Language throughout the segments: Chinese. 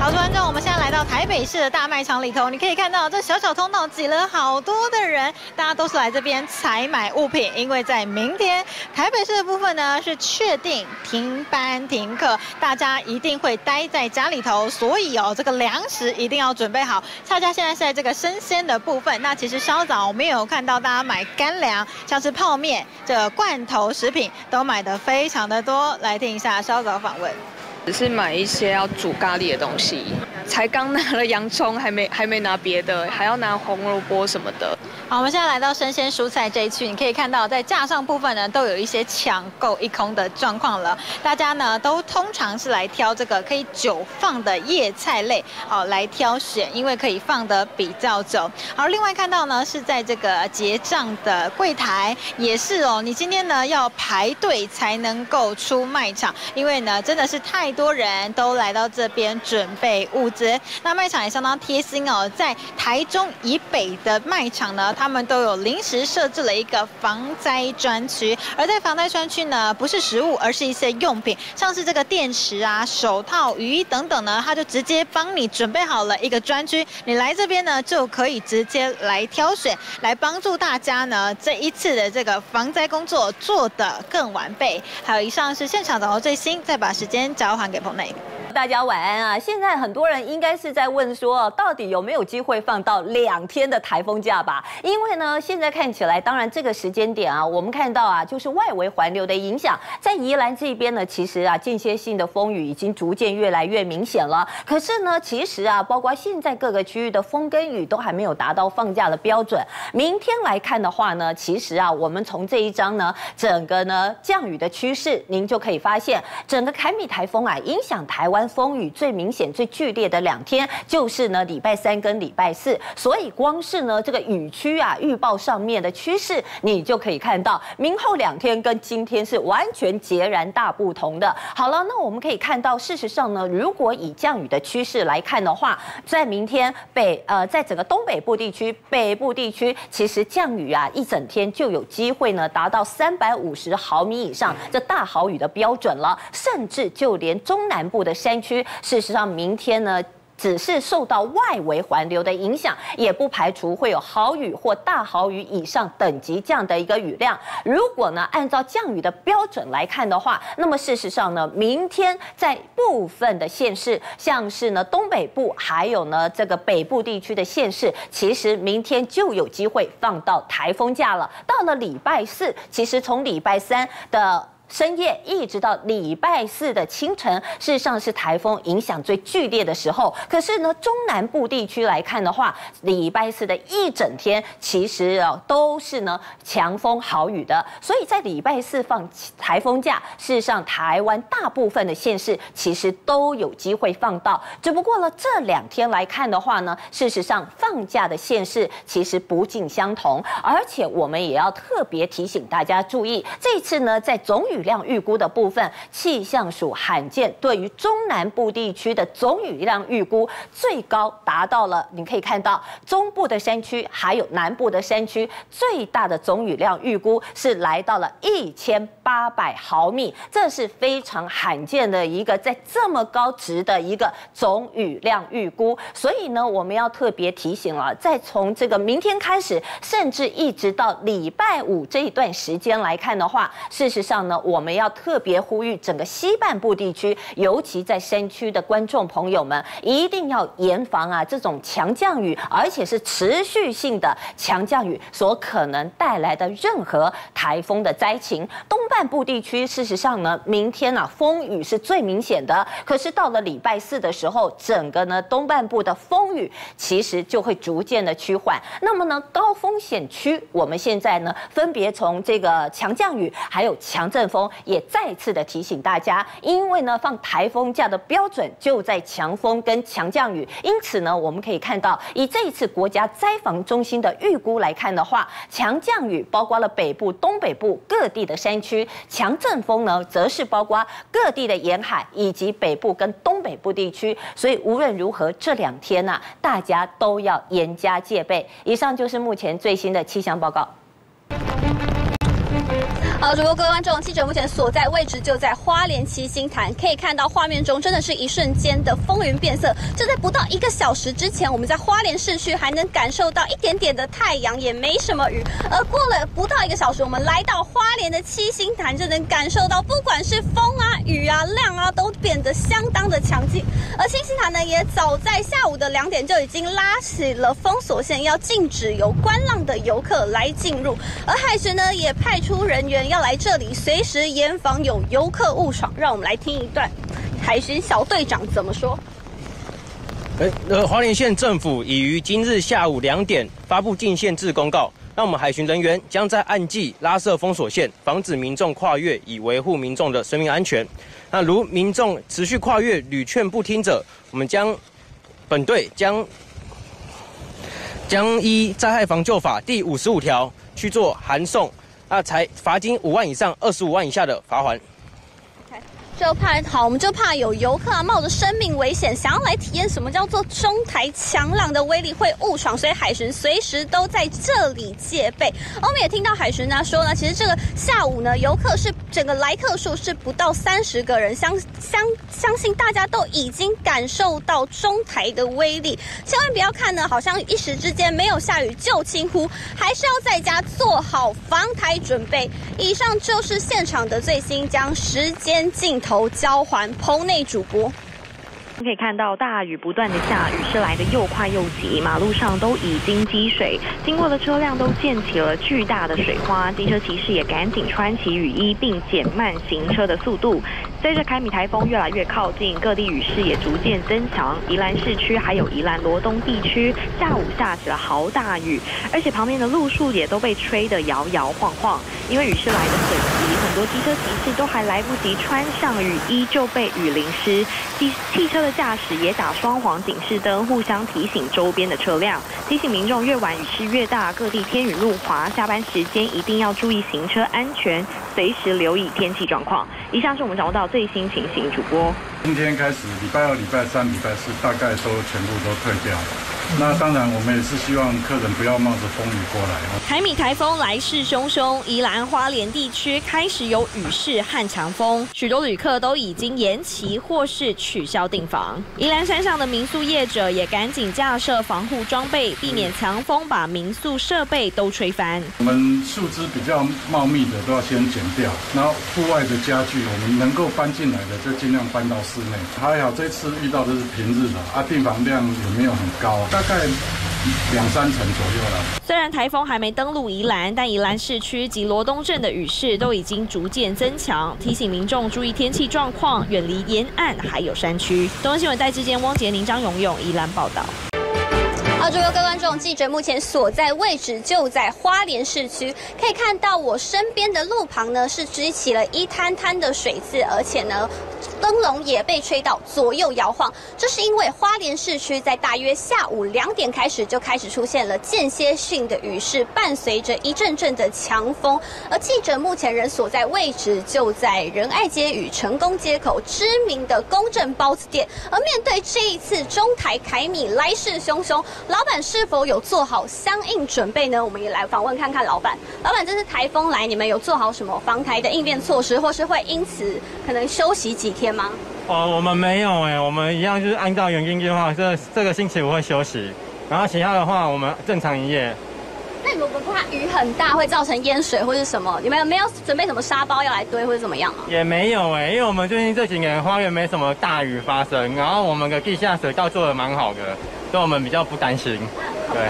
好，观众，我们现在来到台北市的大卖场里头，你可以看到这小小通道挤了好多的人，大家都是来这边采买物品，因为在明天台北市的部分呢是确定停班停课，大家一定会待在家里头，所以哦，这个粮食一定要准备好。恰恰现在是在这个生鲜的部分，那其实稍早我们也有看到大家买干粮，像是泡面、这罐头食品都买的非常的多。来听一下稍早访问。只是买一些要煮咖喱的东西，才刚拿了洋葱，还没还没拿别的，还要拿红萝卜什么的。好，我们现在来到生鲜蔬菜这一区，你可以看到在架上部分呢，都有一些抢购一空的状况了。大家呢都通常是来挑这个可以久放的叶菜类，哦来挑选，因为可以放的比较久。好，另外看到呢是在这个结账的柜台，也是哦，你今天呢要排队才能够出卖场，因为呢真的是太多人都来到这边准备物那卖场也相当贴心哦，在台中以北的卖场呢。他们都有临时设置了一个防灾专区，而在防灾专区呢，不是食物，而是一些用品，像是这个电池啊、手套、雨衣等等呢，他就直接帮你准备好了一个专区，你来这边呢就可以直接来挑选，来帮助大家呢这一次的这个防灾工作做得更完备。还有以上是现场掌握最新，再把时间交还给彭磊。大家晚安啊！现在很多人应该是在问说，到底有没有机会放到两天的台风假吧？因为呢，现在看起来，当然这个时间点啊，我们看到啊，就是外围环流的影响，在宜兰这边呢，其实啊，间歇性的风雨已经逐渐越来越明显了。可是呢，其实啊，包括现在各个区域的风跟雨都还没有达到放假的标准。明天来看的话呢，其实啊，我们从这一张呢，整个呢降雨的趋势，您就可以发现，整个凯米台风啊，影响台湾。风雨最明显、最剧烈的两天就是呢，礼拜三跟礼拜四。所以光是呢这个雨区啊，预报上面的趋势，你就可以看到，明后两天跟今天是完全截然大不同的。好了，那我们可以看到，事实上呢，如果以降雨的趋势来看的话，在明天北呃，在整个东北部地区、北部地区，其实降雨啊，一整天就有机会呢达到三百五十毫米以上，这大豪雨的标准了。甚至就连中南部的山。山区，事实上，明天呢，只是受到外围环流的影响，也不排除会有豪雨或大豪雨以上等级这样的一个雨量。如果呢，按照降雨的标准来看的话，那么事实上呢，明天在部分的县市，像是呢东北部，还有呢这个北部地区的县市，其实明天就有机会放到台风假了。到了礼拜四，其实从礼拜三的。深夜一直到礼拜四的清晨，事实上是台风影响最剧烈的时候。可是呢，中南部地区来看的话，礼拜四的一整天其实啊都是呢强风豪雨的。所以在礼拜四放台风假，事实上台湾大部分的县市其实都有机会放到。只不过呢，这两天来看的话呢，事实上放假的县市其实不尽相同。而且我们也要特别提醒大家注意，这次呢在总雨。雨量预估的部分，气象署罕见对于中南部地区的总雨量预估最高达到了，你可以看到中部的山区还有南部的山区最大的总雨量预估是来到了一千八百毫米，这是非常罕见的一个在这么高值的一个总雨量预估。所以呢，我们要特别提醒了，在从这个明天开始，甚至一直到礼拜五这一段时间来看的话，事实上呢。我们要特别呼吁整个西半部地区，尤其在山区的观众朋友们，一定要严防啊这种强降雨，而且是持续性的强降雨所可能带来的任何台风的灾情。东半部地区，事实上呢，明天啊风雨是最明显的，可是到了礼拜四的时候，整个呢东半部的风雨其实就会逐渐的趋缓。那么呢高风险区，我们现在呢分别从这个强降雨还有强阵风。也再次的提醒大家，因为呢放台风假的标准就在强风跟强降雨，因此呢我们可以看到，以这一次国家灾防中心的预估来看的话，强降雨包括了北部、东北部各地的山区，强阵风呢则是包括各地的沿海以及北部跟东北部地区，所以无论如何这两天呢，大家都要严加戒备。以上就是目前最新的气象报告。好，主播各位观众，记者目前所在位置就在花莲七星潭，可以看到画面中真的是一瞬间的风云变色。就在不到一个小时之前，我们在花莲市区还能感受到一点点的太阳，也没什么雨。而过了不到一个小时，我们来到花莲的七星潭，就能感受到不管是风啊、雨啊、亮啊，都变得相当的强劲。而七星潭呢，也早在下午的两点就已经拉起了封锁线，要禁止有观浪的游客来进入。而海巡呢，也派出人员。要来这里，随时严防有游客误闯。让我们来听一段海巡小队长怎么说。哎，呃，花莲县政府已于今日下午两点发布禁限制公告，那我们海巡人员将在暗记拉设封锁线，防止民众跨越，以维护民众的生命安全。那如民众持续跨越屡劝不听者，我们将本队将将依灾害防救法第五十五条去做函送。啊才罚金五万以上二十五万以下的罚还。就怕好，我们就怕有游客啊冒着生命危险，想要来体验什么叫做中台强浪的威力，会误闯，所以海巡随时都在这里戒备。我们也听到海巡呢说呢，其实这个下午呢，游客是整个来客数是不到三十个人，相相相信大家都已经感受到中台的威力，千万不要看呢，好像一时之间没有下雨就轻忽，还是要在家做好防台准备。以上就是现场的最新，将时间镜头。交还棚内主播，可以看到大雨不断的下，雨是来的又快又急，马路上都已经积水，经过的车辆都溅起了巨大的水花，机车骑士也赶紧穿起雨衣，并减慢行车的速度。随着凯米台风越来越靠近，各地雨势也逐渐增强。宜兰市区还有宜兰罗东地区，下午下起了豪大雨，而且旁边的路树也都被吹得摇摇晃晃。因为雨势来得很急，很多机车骑士都还来不及穿上雨衣就被雨淋湿。汽汽车的驾驶也打双黄警示灯，互相提醒周边的车辆，提醒民众越晚雨势越大，各地天雨路滑，下班时间一定要注意行车安全，随时留意天气状况。以上是我们掌握到最新情形，主播。今天开始，礼拜二、礼拜三、礼拜四大概都全部都退掉了。那当然，我们也是希望客人不要冒着风雨过来哦。台米台风来势汹汹，宜兰花莲地区开始有雨势和强风，许多旅客都已经延期或是取消订房。宜兰山上的民宿业者也赶紧架设防护装备，避免强风把民宿设备都吹翻。我们树枝比较茂密的都要先剪掉，然后户外的家具我们能够搬进来的就尽量搬到室内。还好这次遇到的是平日的啊，订房量也没有很高。大概两三层左右了。虽然台风还没登陆宜兰，但宜兰市区及罗东镇的雨势都已经逐渐增强，提醒民众注意天气状况，远离沿岸还有山区。东新闻带之间、汪杰宁、张永永宜兰报道。好，各位观众，记者目前所在位置就在花莲市区，可以看到我身边的路旁呢是支起了一滩滩的水渍，而且呢。灯笼也被吹到左右摇晃，这是因为花莲市区在大约下午两点开始就开始出现了间歇性的雨势，伴随着一阵阵的强风。而记者目前人所在位置就在仁爱街与成功街口知名的公正包子店。而面对这一次中台凯米来势汹汹，老板是否有做好相应准备呢？我们也来访问看看老板。老板，这次台风来，你们有做好什么防台的应变措施，或是会因此可能休息几天？吗？哦，我们没有哎，我们一样就是按照原定计划，这这个星期五会休息，然后其他的话我们正常营业。那你们不怕雨很大会造成淹水或是什么？你们有没有准备什么沙包要来堆或者怎么样吗？也没有哎，因为我们最近这几年花园没什么大雨发生，然后我们的地下水道做的蛮好的，所以我们比较不担心。对，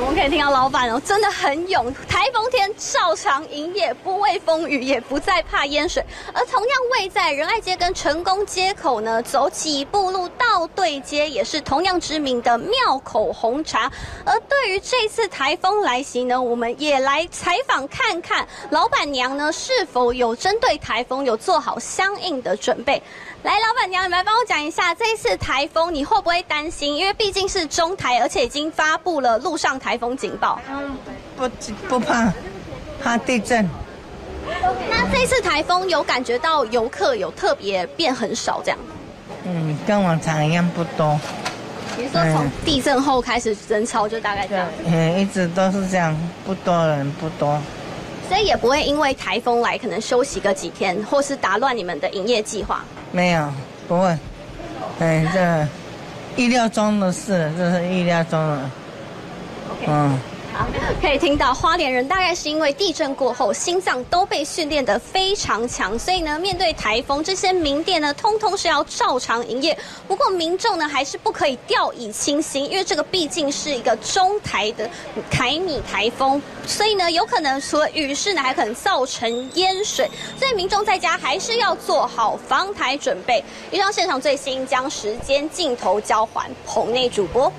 我们可以听到老板哦，真的很勇，台风天照常营业，不畏风雨，也不再怕淹水。而同样位在仁爱街跟成功街口呢，走几步路庙对街，也是同样知名的庙口红茶。而对于这次台风来袭呢，我们也来采访看看老板娘呢，是否有针对台风有做好相应的准备。来，老板娘，你来帮我讲一下这一次台风，你会不会担心？因为毕竟是中台，而且已经发布了陆上台风警报。嗯，不不怕，怕地震。那这次台风有感觉到游客有特别变很少这样？嗯，跟往常一样不多。你说从地震后开始人潮就大概这样？嗯，一直都是这样，不多人不多。所以也不会因为台风来可能休息个几天，或是打乱你们的营业计划。没有，不会。哎，这意料中的事，这是意料中的。嗯。可以听到花莲人大概是因为地震过后心脏都被训练得非常强，所以呢面对台风这些名店呢通通是要照常营业。不过民众呢还是不可以掉以轻心，因为这个毕竟是一个中台的凯米台风，所以呢有可能除了雨势呢还可能造成淹水，所以民众在家还是要做好防台准备。以上现场最新将时间镜头交还棚内主播。